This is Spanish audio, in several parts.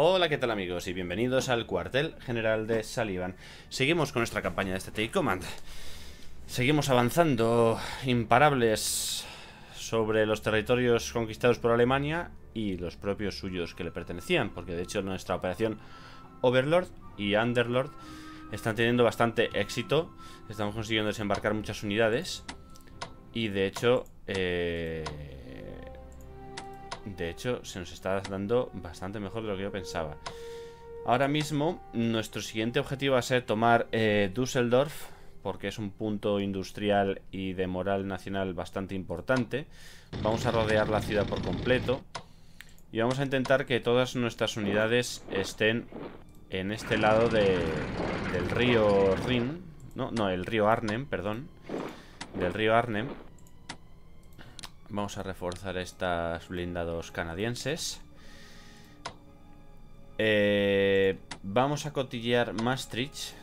Hola, ¿qué tal amigos? Y bienvenidos al cuartel general de Sullivan. Seguimos con nuestra campaña de Take Command. Seguimos avanzando imparables sobre los territorios conquistados por Alemania y los propios suyos que le pertenecían, porque de hecho nuestra operación Overlord y Underlord están teniendo bastante éxito. Estamos consiguiendo desembarcar muchas unidades y de hecho... Eh de hecho, se nos está dando bastante mejor de lo que yo pensaba. Ahora mismo, nuestro siguiente objetivo va a ser tomar eh, Düsseldorf, porque es un punto industrial y de moral nacional bastante importante. Vamos a rodear la ciudad por completo. Y vamos a intentar que todas nuestras unidades estén en este lado del río Rin. No, no, el río Arnhem, perdón. Del río Arnhem. Vamos a reforzar estos blindados canadienses. Eh, vamos a cotillear Maastricht.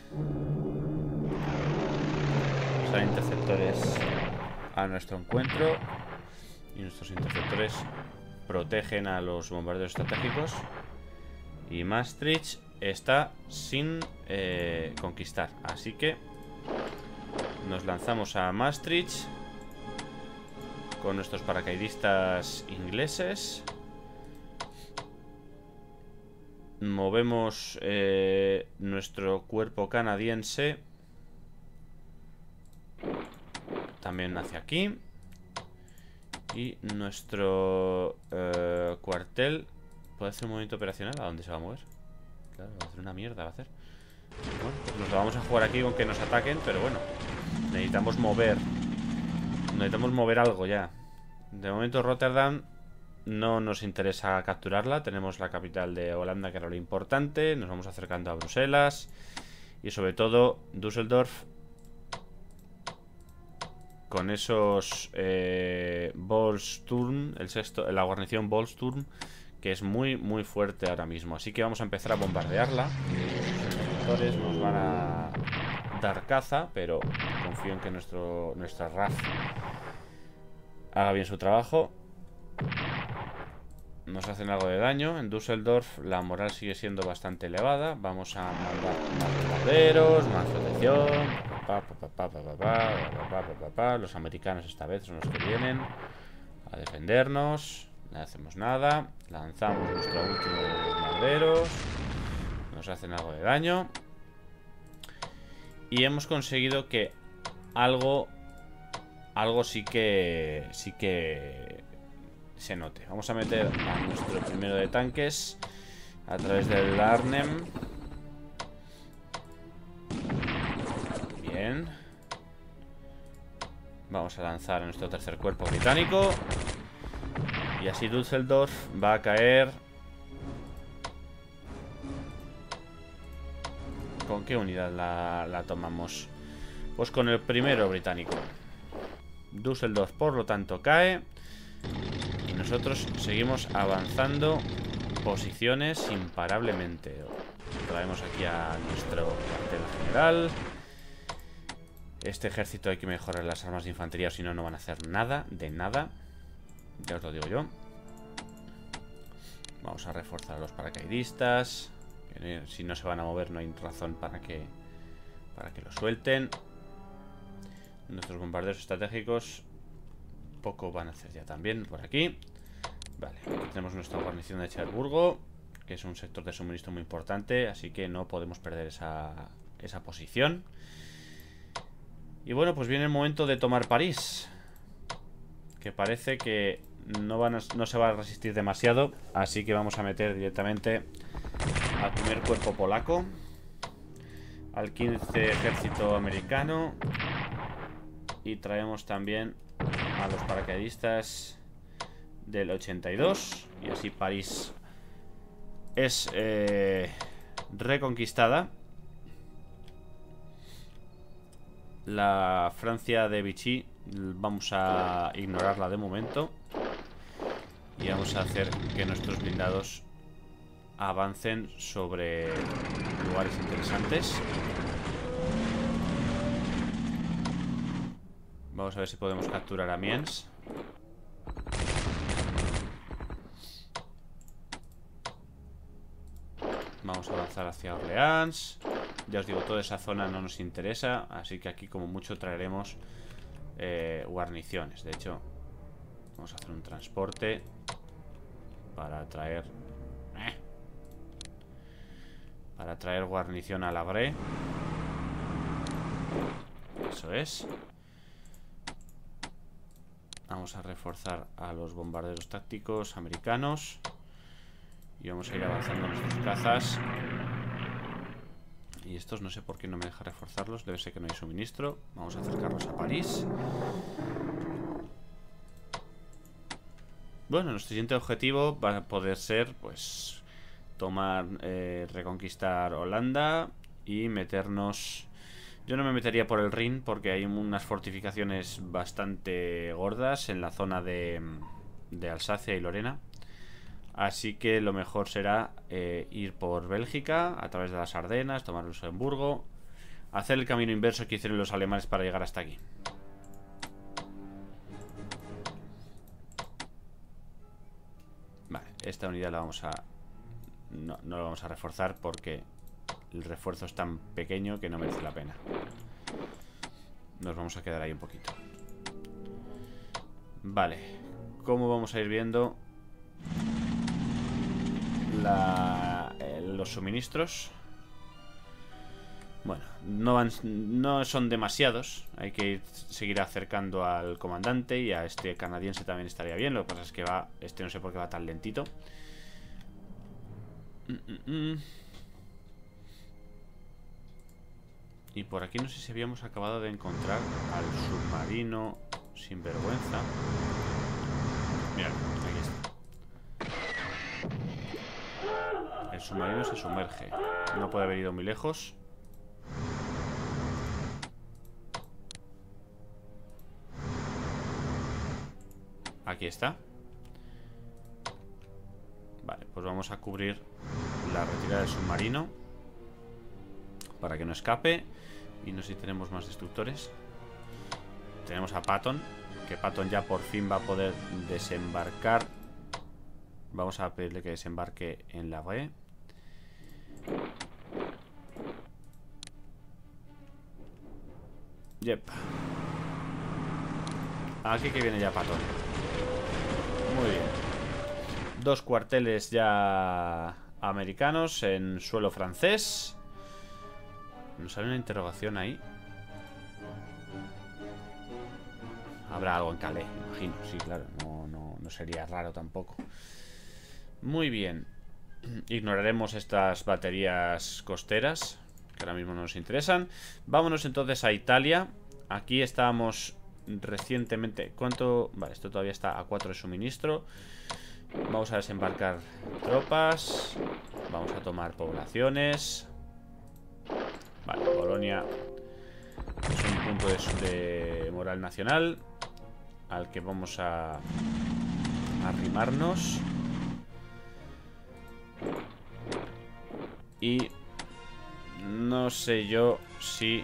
Usar interceptores a nuestro encuentro. Y nuestros interceptores protegen a los bombarderos estratégicos. Y Maastricht está sin eh, conquistar. Así que nos lanzamos a Maastricht con nuestros paracaidistas ingleses. Movemos eh, nuestro cuerpo canadiense también hacia aquí. Y nuestro eh, cuartel puede hacer un movimiento operacional. ¿A dónde se va a mover? Claro, va a hacer una mierda, va a hacer. Bueno, pues nos lo vamos a jugar aquí con que nos ataquen, pero bueno. Necesitamos mover Necesitamos mover algo ya. De momento Rotterdam no nos interesa capturarla. Tenemos la capital de Holanda, que era lo importante. Nos vamos acercando a Bruselas. Y sobre todo Düsseldorf. Con esos eh, Bolsturm, el sexto, la guarnición Bolsturm, que es muy, muy fuerte ahora mismo. Así que vamos a empezar a bombardearla. Los nos van a dar caza, pero confío en que nuestro, nuestra RAF haga bien su trabajo. Nos hacen algo de daño. En Düsseldorf la moral sigue siendo bastante elevada. Vamos a mandar más bombarderos, más protección. Los americanos esta vez son los que vienen a defendernos. No hacemos nada. Lanzamos nuestro último bombarderos. Nos hacen algo de daño. Y hemos conseguido que algo algo sí que sí que se note. Vamos a meter a nuestro primero de tanques a través del Arnhem. Bien. Vamos a lanzar a nuestro tercer cuerpo británico. Y así Düsseldorf va a caer ¿Con qué unidad la, tomamos? Pues con el primero británico. Düsseldorf, por lo tanto, cae. Y nosotros seguimos avanzando posiciones imparablemente. Traemos aquí a nuestro cuartel general. Este ejército hay que mejorar las armas de infantería, si no, no van a hacer nada, de nada. Ya os lo digo yo. Vamos a reforzar a los paracaidistas. Si no se van a mover no hay razón para que, para que lo suelten. Nuestros bombarderos estratégicos poco van a hacer ya también por aquí. Vale, aquí tenemos nuestra guarnición de Cherburgo, que es un sector de suministro muy importante, así que no podemos perder esa, esa posición. Y bueno, pues viene el momento de tomar París. Que parece que no, no se va a resistir demasiado, así que vamos a meter directamente al primer cuerpo polaco, al 15 ejército americano y traemos también a los paracaidistas del 82 y así París es eh, reconquistada. La Francia de Vichy vamos a ignorarla de momento y vamos a hacer que nuestros blindados avancen sobre lugares interesantes. Vamos a ver si podemos capturar a Miens. Vamos a avanzar hacia Orleans. Ya os digo, toda esa zona no nos interesa, así que aquí como mucho traeremos eh, guarniciones. De hecho, vamos a hacer un transporte para traer... Eh, para traer guarnición a la Eso es. Vamos a reforzar a los bombarderos tácticos americanos. Y vamos a ir avanzando nuestros cazas. Y estos no sé por qué no me deja reforzarlos. Debe ser que no hay suministro. Vamos a acercarlos a París. Bueno, nuestro siguiente objetivo va a poder ser, pues, tomar, eh, reconquistar Holanda y meternos... Yo no me metería por el Rin porque hay unas fortificaciones bastante gordas en la zona de, de Alsacia y Lorena. Así que lo mejor será eh, ir por Bélgica, a través de las Ardenas, tomar Luxemburgo, hacer el camino inverso que hicieron los alemanes para llegar hasta aquí. Vale, esta unidad la vamos a... No, no la vamos a reforzar porque el refuerzo es tan pequeño que no merece la pena. Nos vamos a quedar ahí un poquito. Vale. ¿Cómo vamos a ir viendo los suministros? Bueno, no, van, no son demasiados. Hay que ir, seguir acercando al comandante y a este canadiense también estaría bien. Lo que pasa es que va... Este no sé por qué va tan lentito. Mm, mm, mm. Y por aquí no sé si habíamos acabado de encontrar al submarino sin vergüenza. Mira, aquí está. El submarino se sumerge. No puede haber ido muy lejos. Aquí está. Vale, pues vamos a cubrir la retirada del submarino para que no escape. Y no sé si tenemos más destructores. Tenemos a Patton. Que Patton ya por fin va a poder desembarcar. Vamos a pedirle que desembarque en la B. Yep. Aquí que viene ya Patton. Muy bien. Dos cuarteles ya americanos en suelo francés. Nos sale una interrogación ahí. Habrá algo en Calais, imagino. Sí, claro. No, no, sería raro tampoco. Muy bien. Ignoraremos estas baterías costeras, que ahora mismo no nos interesan. Vámonos entonces a Italia. Aquí estábamos recientemente... ¿Cuánto? Vale, esto todavía está a 4 de suministro. Vamos a desembarcar tropas. Vamos a tomar poblaciones. Vale, Bolonia es un punto de, moral nacional al que vamos a arrimarnos. Y no sé yo si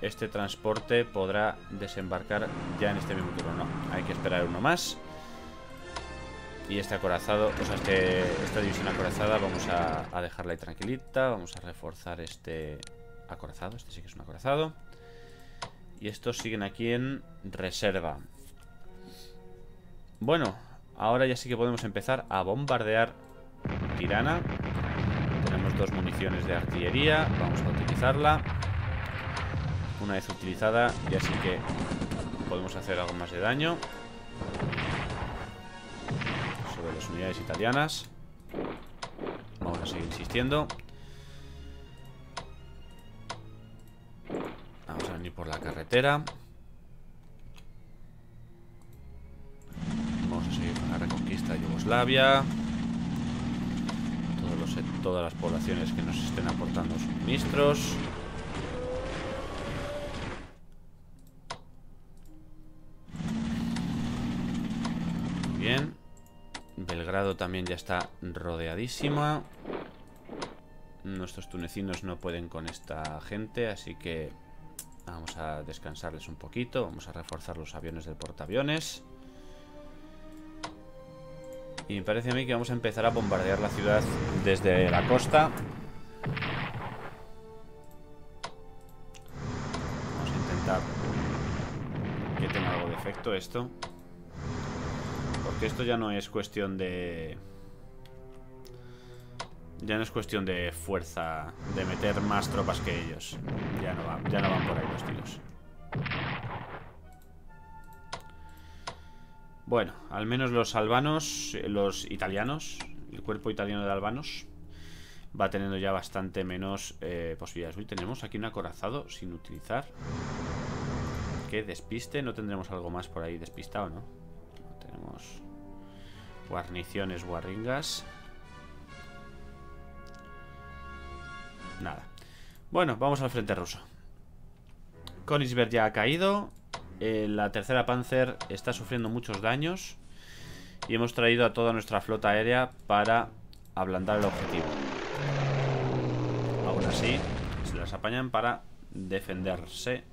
este transporte podrá desembarcar ya en este mismo turno. No, hay que esperar uno más. Y este acorazado, o sea, este, esta división acorazada vamos a, a dejarla ahí tranquilita. Vamos a reforzar este, acorazado, este sí que es un acorazado. Y estos siguen aquí en reserva. Bueno, ahora ya sí que podemos empezar a bombardear Tirana. Tenemos dos municiones de artillería, vamos a utilizarla. Una vez utilizada, ya sí que podemos hacer algo más de daño. Sobre las unidades italianas. Vamos a seguir insistiendo. Vamos a seguir con la reconquista de Yugoslavia. todas las poblaciones que nos estén aportando suministros. Bien. Belgrado también ya está rodeadísima. Nuestros tunecinos no pueden con esta gente, así que Vamos a descansarles un poquito. Vamos a reforzar los aviones del portaaviones. Y me parece a mí que vamos a empezar a bombardear la ciudad desde la costa. Vamos a intentar que tenga algo de efecto esto. Porque esto ya no es cuestión de... Ya no es cuestión de fuerza, de meter más tropas que ellos. Ya no van, ya no van por ahí los tíos. Bueno, al menos los albanos, los italianos, el cuerpo italiano de albanos va teniendo ya bastante menos eh, posibilidades. Uy, tenemos aquí un acorazado sin utilizar. ¿Qué despiste? ¿No tendremos algo más por ahí despistado, no? tenemos guarniciones guarringas. Nada. Bueno, vamos al frente ruso. Königsberg ya ha caído. Eh, la tercera Panzer está sufriendo muchos daños. Y hemos traído a toda nuestra flota aérea para ablandar el objetivo. Aún así, se las apañan para defenderse.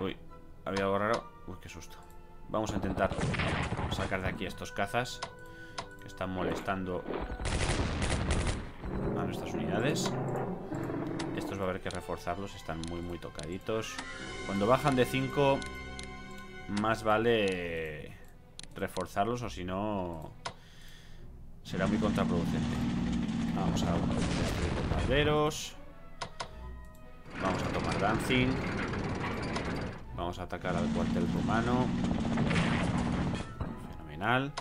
Uy, había algo raro. Uy, qué susto. Vamos a intentar sacar de aquí estos cazas que están molestando a nuestras unidades. Estos va a haber que reforzarlos, están muy muy tocaditos. Cuando bajan de 5, más vale reforzarlos o si no será muy contraproducente. Vamos a destruir bombarderos. Vamos a tomar Dancing. Vamos a atacar al cuartel romano. Fenomenal.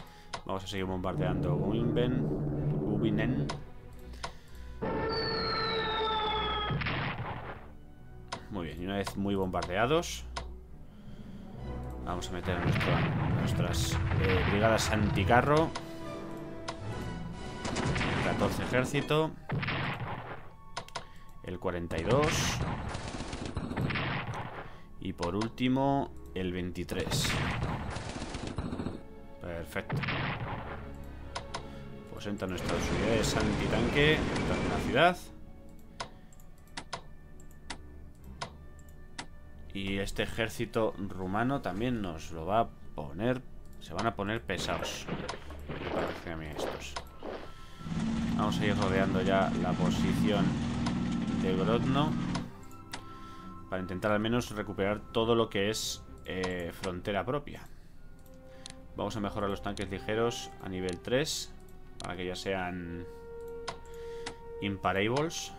Vamos a seguir bombardeando Ubinen. Una vez muy bombardeados Vamos a meter nuestras eh, brigadas anticarro. 14 ejército. El 42 Y por último El 23 Perfecto. Pues entran nuestras unidades antitanque Entran en la ciudad Y este ejército rumano también nos lo va a poner... Se van a poner pesados. Me parece a mí estos. Vamos a ir rodeando ya la posición de Grodno. Para intentar al menos recuperar todo lo que es eh, frontera propia. Vamos a mejorar los tanques ligeros a nivel 3. Para que ya sean imparables.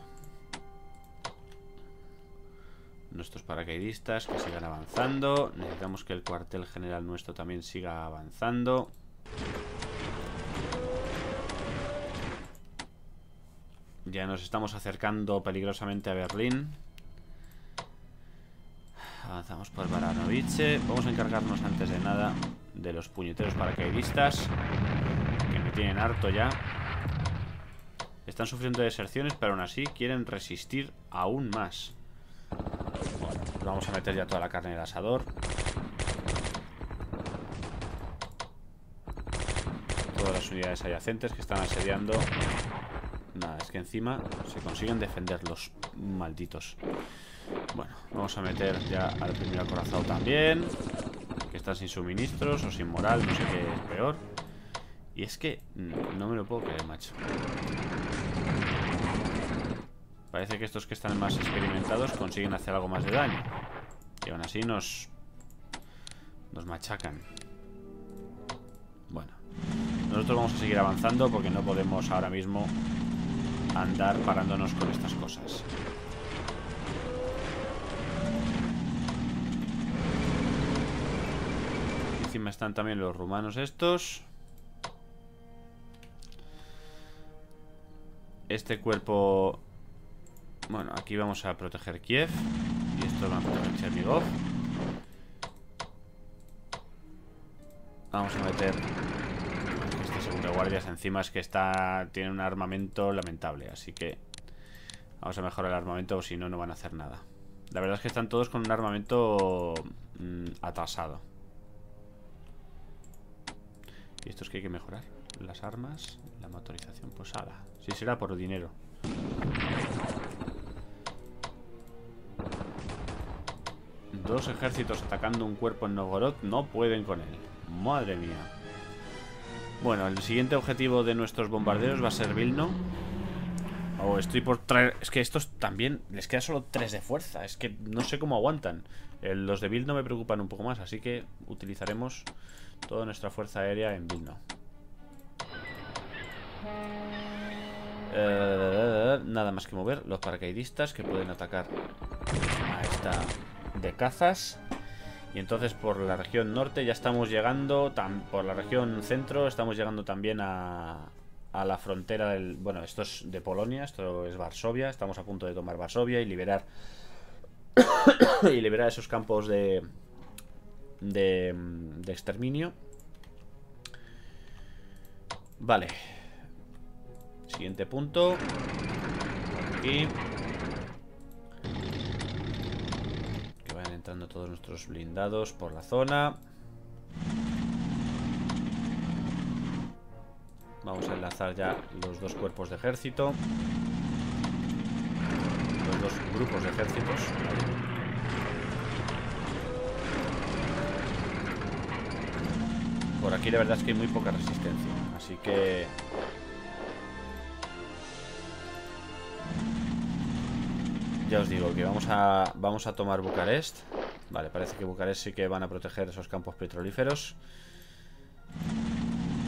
Nuestros paracaidistas que sigan avanzando. Necesitamos que el cuartel general nuestro también siga avanzando. Ya nos estamos acercando peligrosamente a Berlín. Avanzamos por Baranovice. Vamos a encargarnos antes de nada de los puñeteros paracaidistas. Que me tienen harto ya. Están sufriendo deserciones, pero aún así quieren resistir aún más. Vamos a meter ya toda la carne en el asador. Todas las unidades adyacentes que están asediando. Nada, es que encima se consiguen defender los malditos. Bueno, vamos a meter ya al primer acorazado también. Que está sin suministros o sin moral, no sé qué es peor. Y es que no me lo puedo creer, macho. Parece que estos que están más experimentados consiguen hacer algo más de daño. Y aún así nos... Nos machacan. Bueno. Nosotros vamos a seguir avanzando porque no podemos ahora mismo andar parándonos con estas cosas. Encima están también los rumanos estos. Este cuerpo bueno, aquí vamos a proteger Kiev. Y esto va a proteger Chernigov. Vamos a meter este segundo guardias encima es que está tiene un armamento lamentable, así que vamos a mejorar el armamento o si no, no van a hacer nada. La verdad es que están todos con un armamento mm, atrasado. ¿Y esto es que hay que mejorar? Las armas, la motorización posada. Si será por dinero. Dos ejércitos atacando un cuerpo en Novgorod no pueden con él. Madre mía. Bueno, el siguiente objetivo de nuestros bombarderos va a ser Vilno. O estoy por traer... Es que estos también les queda solo 3 de fuerza. Es que no sé cómo aguantan. los de Vilno me preocupan un poco más, así que utilizaremos toda nuestra fuerza aérea en Vilno. Eh, nada más que mover los paracaidistas que pueden atacar a esta de cazas. Y entonces por la región norte ya estamos llegando, por la región centro estamos llegando también a, a la frontera del... Bueno, esto es de Polonia, esto es Varsovia, estamos a punto de tomar Varsovia y liberar... y liberar esos campos de, de, de exterminio. Vale. Siguiente punto. Aquí. Todos nuestros blindados por la zona. Vamos a enlazar ya los dos cuerpos de ejército. Los dos grupos de ejércitos. Por aquí la verdad es que hay muy poca resistencia. Así que... Ya os digo que vamos a, vamos a tomar Bucarest. Vale, parece que Bucarest sí que van a proteger esos campos petrolíferos.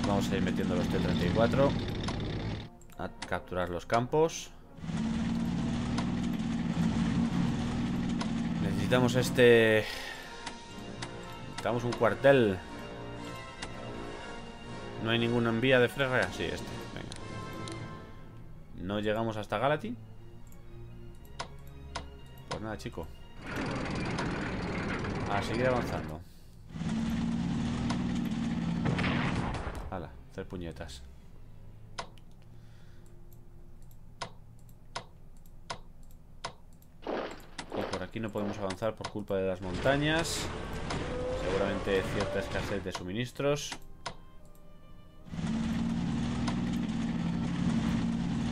Vamos a ir metiendo los T-34 A capturar los campos Necesitamos este... Necesitamos un cuartel ¿No hay ninguna envía de frega? Sí, este, venga ¿No llegamos hasta Galati? Pues nada, chico A seguir avanzando Hacer puñetas. Y por aquí no podemos avanzar por culpa de las montañas. Seguramente cierta escasez de suministros.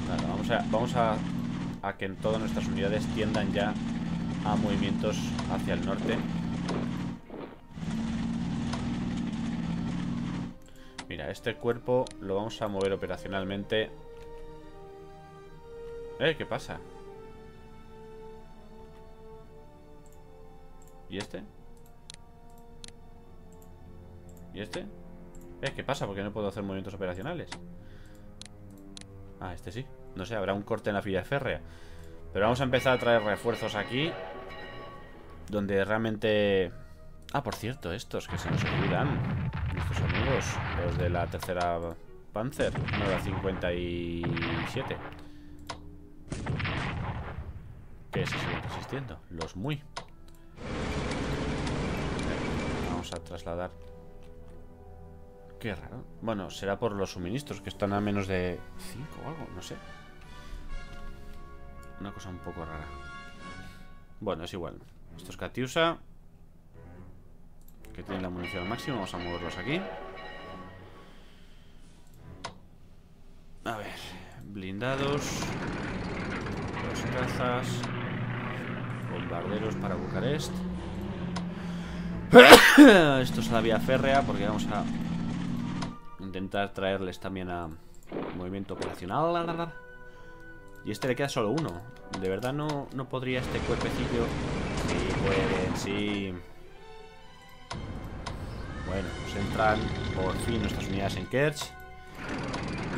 Nada, vamos a, vamos a, a que todas nuestras unidades tiendan ya a movimientos hacia el norte. Este cuerpo lo vamos a mover operacionalmente. ¿Eh? ¿Qué pasa? ¿Y este? ¿Y este? ¿Eh? ¿Qué pasa? Porque no puedo hacer movimientos operacionales. Ah, este sí. No sé, habrá un corte en la fila férrea. Pero vamos a empezar a traer refuerzos aquí. Donde realmente... Ah, por cierto, estos que se nos olvidan los de la tercera Panzer, no la 57. Que se siguen resistiendo, los muy. Vamos a trasladar. Qué raro. Bueno, será por los suministros, que están a menos de 5 o algo, no sé. Una cosa un poco rara. Bueno, es igual. Esto es Katiusa que tienen la munición al máximo. Vamos a moverlos aquí. A ver, blindados, los cazas, bombarderos para Bucarest. Esto es la vía férrea porque vamos a intentar traerles también a movimiento operacional. Y este le queda solo uno. De verdad no, no podría este cuerpecillo. Sí, pueden, sí. Bueno, pues entran por fin nuestras unidades en Kerch.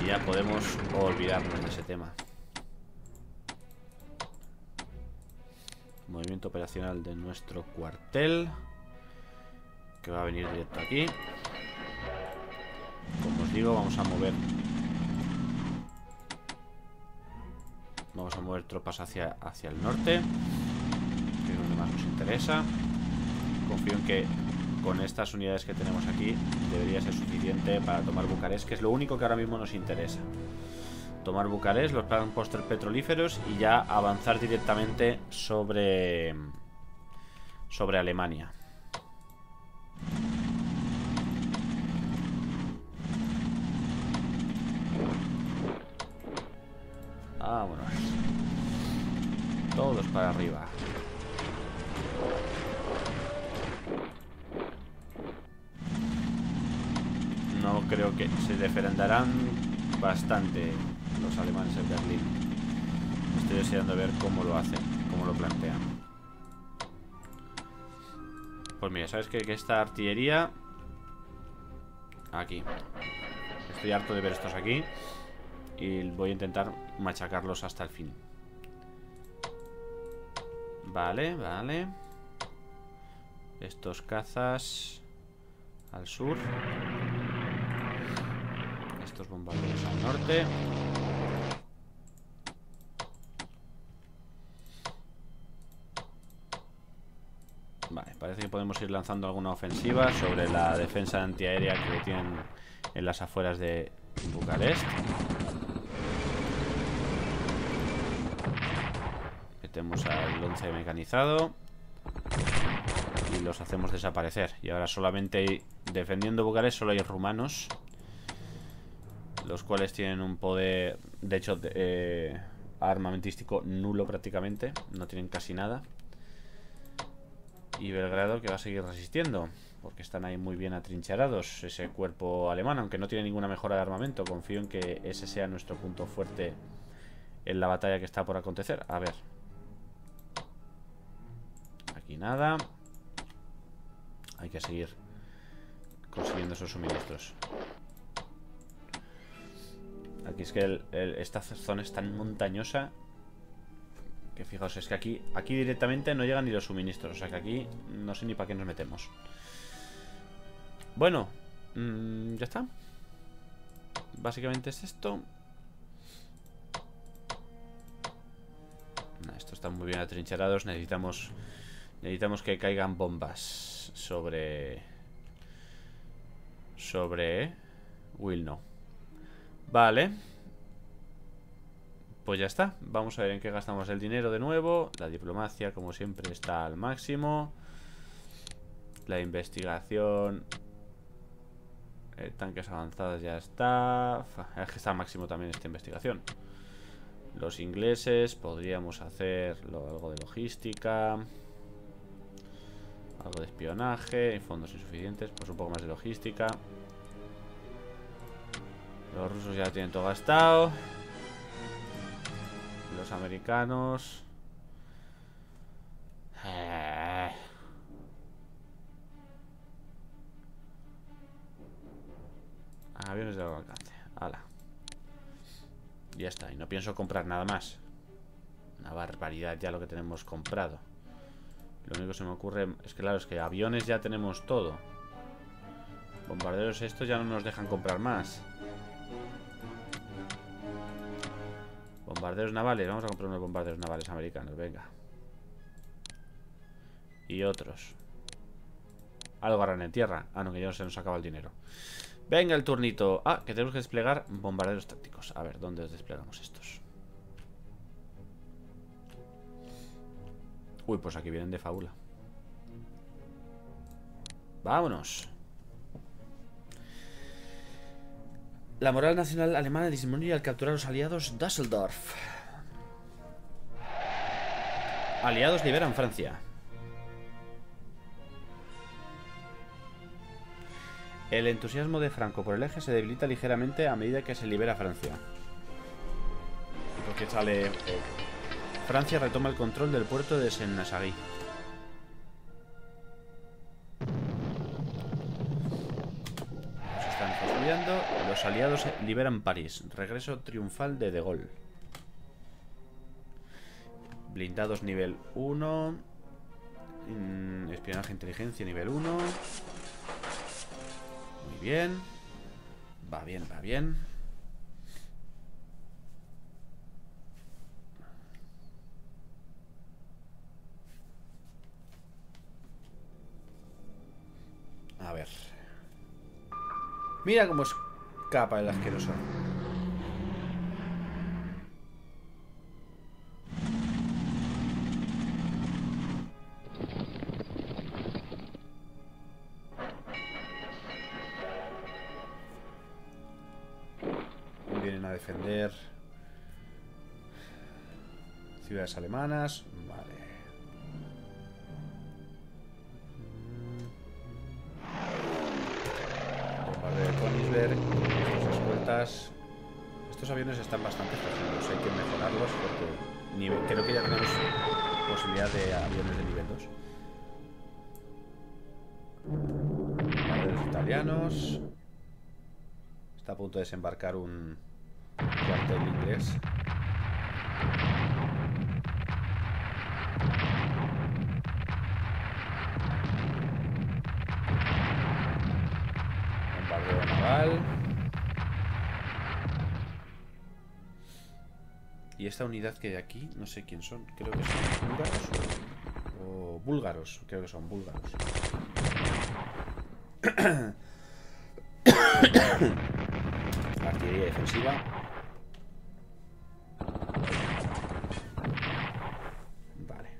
Y ya podemos olvidarnos de ese tema. Movimiento operacional de nuestro cuartel. Que va a venir directo aquí. Como os digo, vamos a mover... Vamos a mover tropas hacia, hacia el norte. Que es más nos interesa. Confío en que con estas unidades que tenemos aquí debería ser suficiente para tomar Bucarest, que es lo único que ahora mismo nos interesa. Tomar Bucarest, los póster petrolíferos y ya avanzar directamente sobre, sobre Alemania. Vámonos. Todos para arriba. Creo que se defenderán bastante los alemanes en Berlín. Estoy deseando ver cómo lo hacen, cómo lo plantean. Pues mira, ¿sabes qué? Que esta artillería... Aquí. Estoy harto de ver estos aquí. Y voy a intentar machacarlos hasta el fin. Vale, vale. Estos cazas al sur. Estos bombarderos al norte. Vale, parece que podemos ir lanzando alguna ofensiva sobre la defensa antiaérea que tienen en las afueras de Bucarest. Metemos al 11 mecanizado y los hacemos desaparecer. Y ahora solamente defendiendo Bucarest solo hay rumanos, los cuales tienen un poder, de hecho, eh, armamentístico nulo prácticamente, no tienen casi nada. Y Belgrado que va a seguir resistiendo. Porque están ahí muy bien atrincherados ese cuerpo alemán. Aunque no tiene ninguna mejora de armamento. Confío en que ese sea nuestro punto fuerte en la batalla que está por acontecer. A ver. Aquí nada. Hay que seguir consiguiendo esos suministros. Aquí es que esta zona es tan montañosa que fijaos, es que aquí, aquí directamente no llegan ni los suministros. O sea que aquí no sé ni para qué nos metemos. Bueno, mmm, ya está. Básicamente es esto. Nah, estos están muy bien atrincherados. Necesitamos, necesitamos que caigan bombas sobre... Sobre... Will no. Vale. Pues ya está, vamos a ver en qué gastamos el dinero de nuevo. La diplomacia, como siempre, está al máximo. La investigación eh, Tanques avanzados ya está. Es que está al máximo también esta investigación. Los ingleses Podríamos hacer algo de logística Algo de espionaje Fondos insuficientes, pues un poco más de logística Los rusos ya tienen todo gastado los americanos. Eh. Aviones de largo alcance. Hala. Ya está. Y no pienso comprar nada más. Una barbaridad ya lo que tenemos comprado. Lo único que se me ocurre es que, claro, es que aviones ya tenemos todo. Bombarderos estos ya no nos dejan comprar más. Bombarderos navales. Vamos a comprar unos bombarderos navales americanos. Venga. Y otros. Algo harán en tierra. Ah, no, que ya se nos acaba el dinero. Venga el turnito. Ah, que tenemos que desplegar bombarderos tácticos. A ver, ¿dónde desplegamos estos? Uy, pues aquí vienen de fábula. Vámonos. La moral nacional alemana disminuye al capturar a los aliados Düsseldorf. Aliados liberan Francia. El entusiasmo de Franco por el eje se debilita ligeramente a medida que se libera Francia. Porque sale... Francia retoma el control del puerto de Sennasagui. Los aliados liberan París. Regreso triunfal de De Gaulle. Blindados nivel 1. Mm, espionaje e inteligencia nivel 1. Muy bien. Va bien, va bien. A ver. Mira cómo escapa el asqueroso. Vienen a defender ciudades alemanas. Punto de desembarcar un cuartel inglés. Bombardeo naval. Y esta unidad que hay aquí, no sé quién son. Creo que son búlgaros. O búlgaros, creo que son búlgaros. Artillería defensiva. Vale.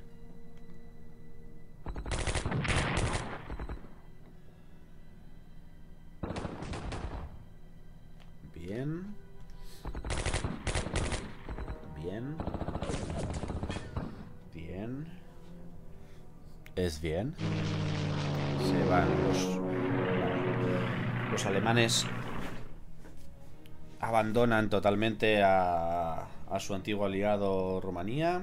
Bien. Bien. Bien. Es bien. Se van los... Los alemanes abandonan totalmente a, su antiguo aliado Rumanía.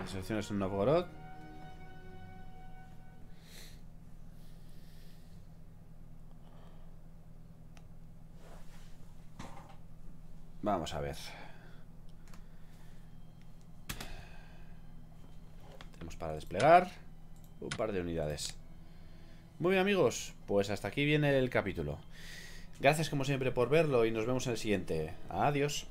Las elecciones en Novgorod. Vamos a ver. Tenemos para desplegar un par de unidades. Muy bien amigos, pues hasta aquí viene el capítulo. Gracias como siempre por verlo y nos vemos en el siguiente. Adiós.